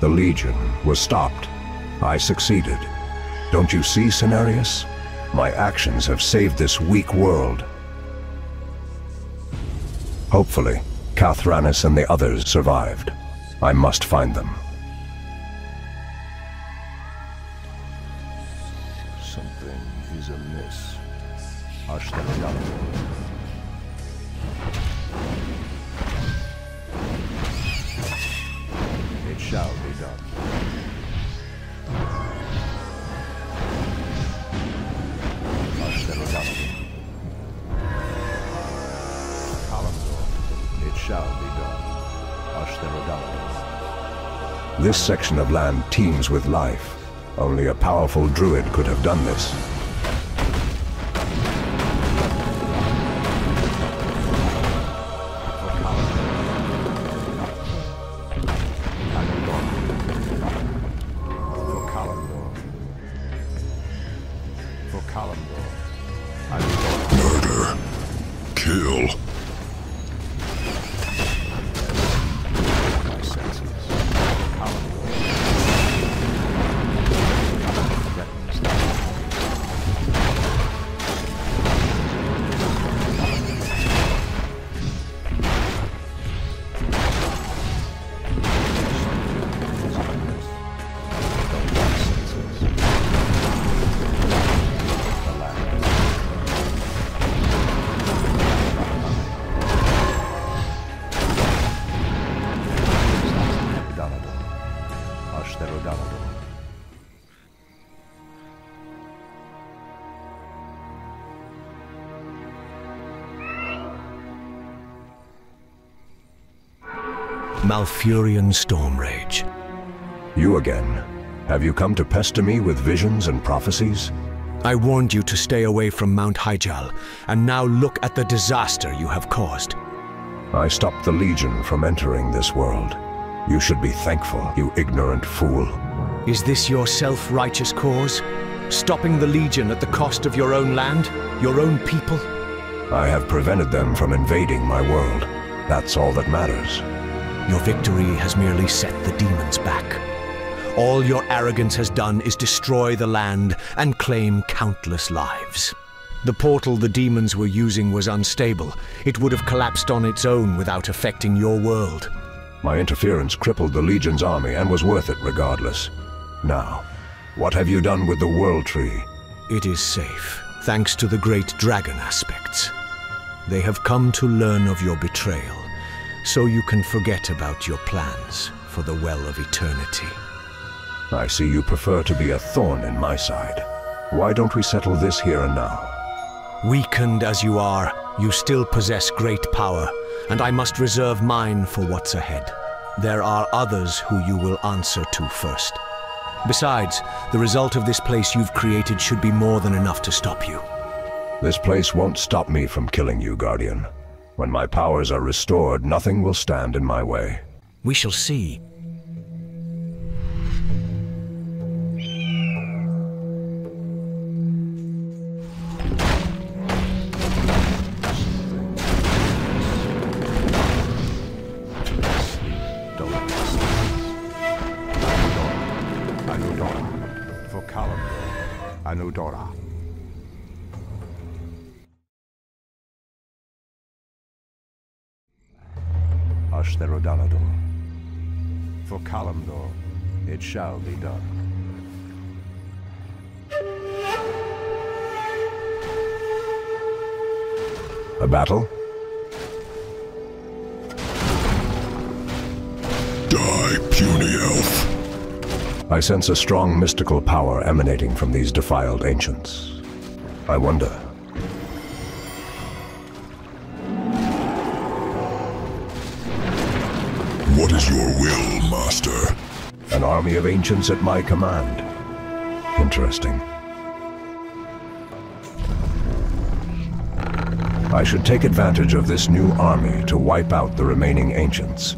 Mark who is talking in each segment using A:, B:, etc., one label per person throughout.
A: The Legion was stopped. I succeeded. Don't you see, Cenarius? My actions have saved this weak world. Hopefully, Kathranis and the others survived. I must find them.
B: Shall be done.
A: This section of land teems with life. Only a powerful druid could have done this.
B: For Kalimdor. For Kalimdor. I will
C: Murder. Kill.
D: Malfurion Stormrage.
A: You again. Have you come to pester me with visions and prophecies?
D: I warned you to stay away from Mount Hyjal, and now look at the disaster you have caused.
A: I stopped the Legion from entering this world. You should be thankful, you ignorant fool.
D: Is this your self-righteous cause? Stopping the Legion at the cost of your own land? Your own people?
A: I have prevented them from invading my world. That's all that matters.
D: Your victory has merely set the demons back. All your arrogance has done is destroy the land and claim countless lives. The portal the demons were using was unstable. It would have collapsed on its own without affecting your world.
A: My interference crippled the Legion's army and was worth it regardless. Now, what have you done with the World Tree?
D: It is safe, thanks to the great dragon aspects. They have come to learn of your betrayal, so you can forget about your plans for the Well of Eternity.
A: I see you prefer to be a thorn in my side. Why don't we settle this here and now?
D: Weakened as you are, you still possess great power, and I must reserve mine for what's ahead. There are others who you will answer to first. Besides, the result of this place you've created should be more than enough to stop you.
A: This place won't stop me from killing you, Guardian. When my powers are restored, nothing will stand in my way.
D: We shall see.
B: Ashtherodanador. For Kalimdor, it shall be done.
A: A battle?
C: Die, puny elf.
A: I sense a strong mystical power emanating from these defiled ancients. I wonder.
C: What is your will, master?
A: An army of ancients at my command. Interesting. I should take advantage of this new army to wipe out the remaining ancients.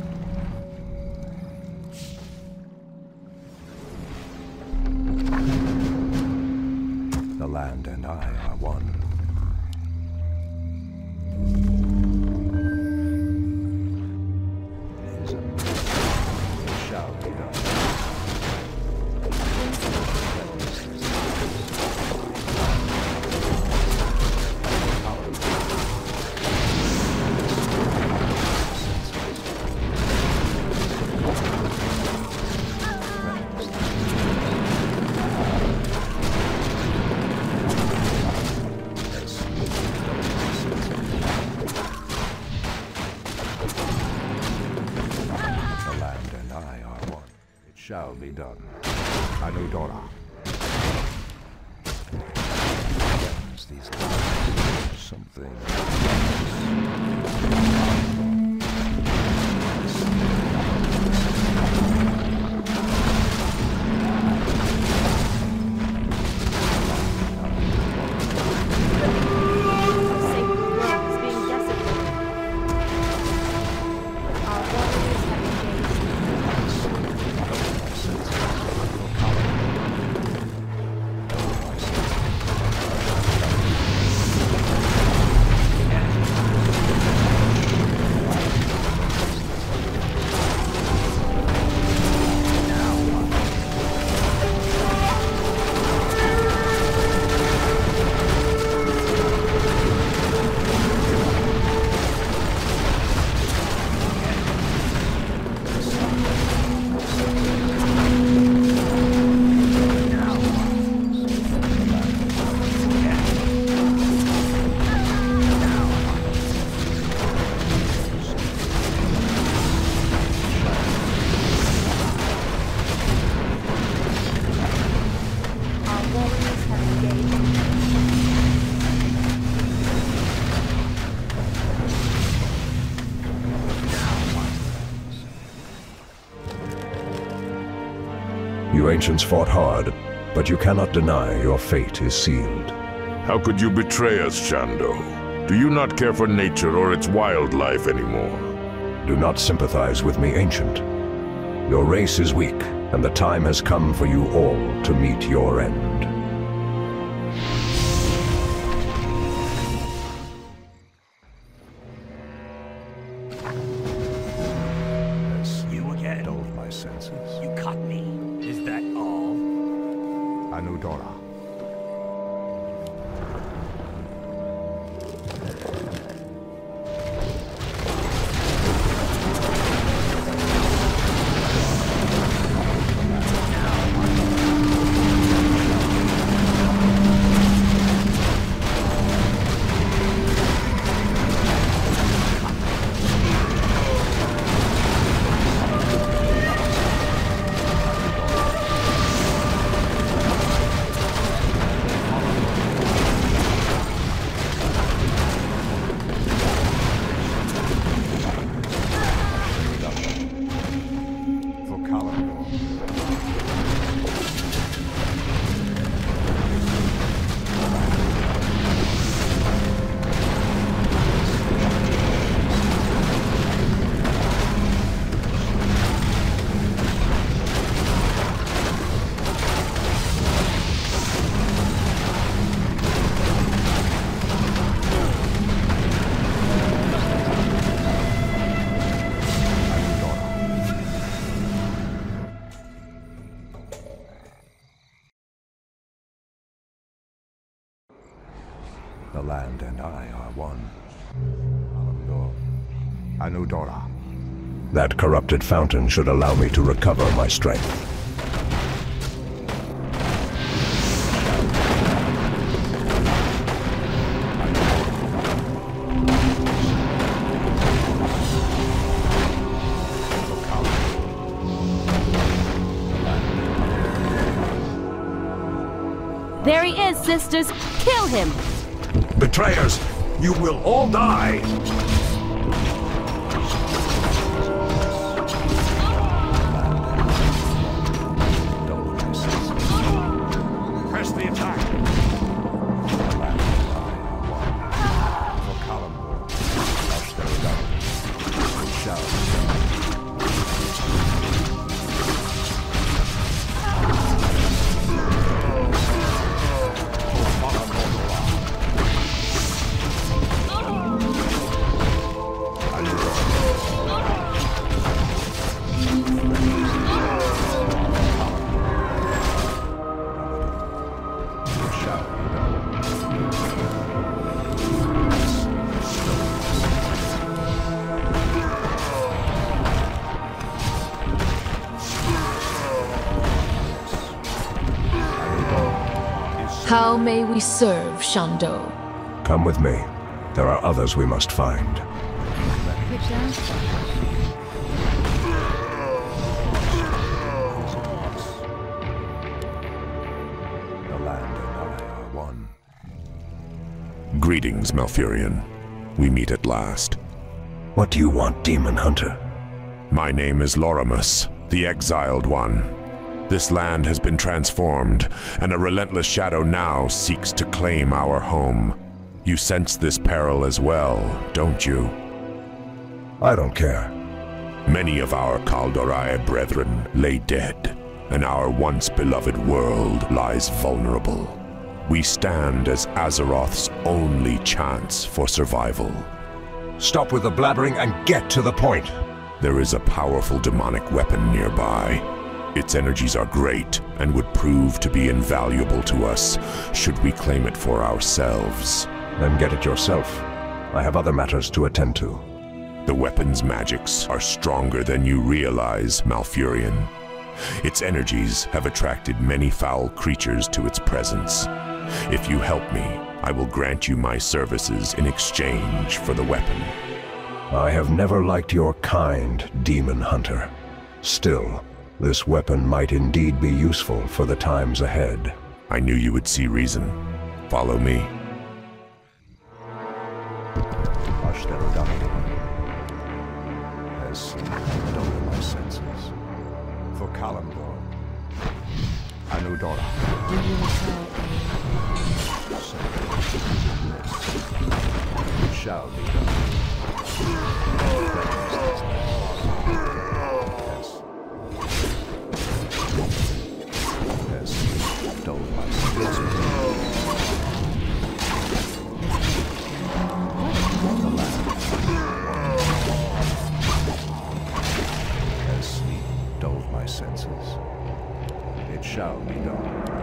B: Shall be done.
E: Anudora. These days, something.
A: You ancients fought hard, but you cannot deny your fate is sealed.
C: How could you betray us, Shando? Do you not care for nature or its wildlife anymore?
A: Do not sympathize with me, Ancient. Your race is weak, and the time has come for you all to meet your end.
E: Land and I are one. Um, Anudora.
A: That corrupted fountain should allow me to recover my strength.
F: There he is, sisters! Kill him!
A: Betrayers! You will all die!
G: How may we serve Shando?
A: Come with me. There are others we must find.
H: Greetings, Malfurion. We meet at last.
A: What do you want, Demon Hunter?
H: My name is Lorimus, the Exiled One. This land has been transformed, and a relentless shadow now seeks to claim our home. You sense this peril as well, don't you?
A: I don't care.
H: Many of our Kaldorei brethren lay dead, and our once beloved world lies vulnerable. We stand as Azeroth's only chance for survival.
A: Stop with the blabbering and get to the point.
H: There is a powerful demonic weapon nearby. Its energies are great and would prove to be invaluable to us should we claim it for ourselves.
A: Then get it yourself. I have other matters to attend to.
H: The weapon's magics are stronger than you realize, Malfurion. Its energies have attracted many foul creatures to its presence. If you help me, I will grant you my services in exchange for the weapon.
A: I have never liked your kind, Demon Hunter. Still, this weapon might indeed be useful for the times ahead.
H: I knew you would see reason. Follow me.
B: has stolen my senses. For Kalimdor, Anudora. It shall be done.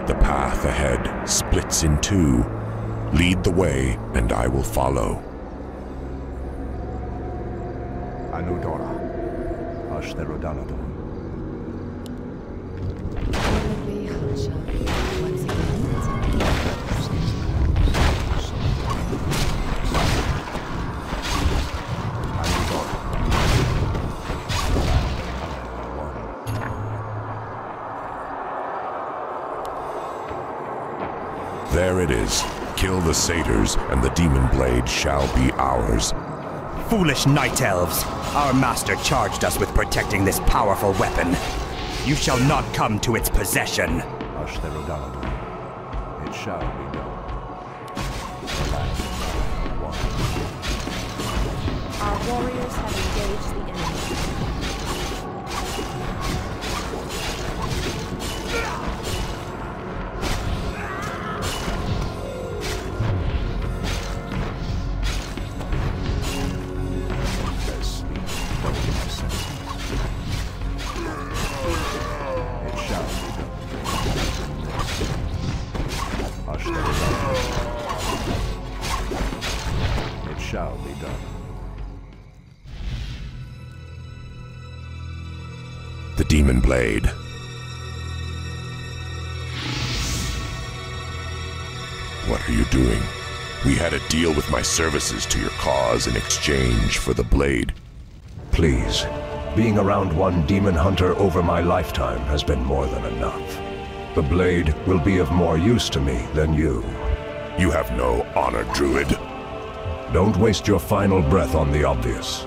H: The path ahead splits in two. Lead the way, and I will follow.
B: Anudora. Ashtherodanador.
H: There it is. Kill the satyrs, and the demon blade shall be ours.
I: Foolish night elves! Our master charged us with protecting this powerful weapon. You shall not come to its possession.
B: Ashtherodanador. It shall be done. Alas, one.
E: Our warriors have engaged the enemy.
H: The demon blade. What are you doing? We had a deal with my services to your cause in exchange for the blade.
A: Please, being around one demon hunter over my lifetime has been more than enough. The blade will be of more use to me than you.
H: You have no honor, Druid.
A: Don't waste your final breath on the obvious.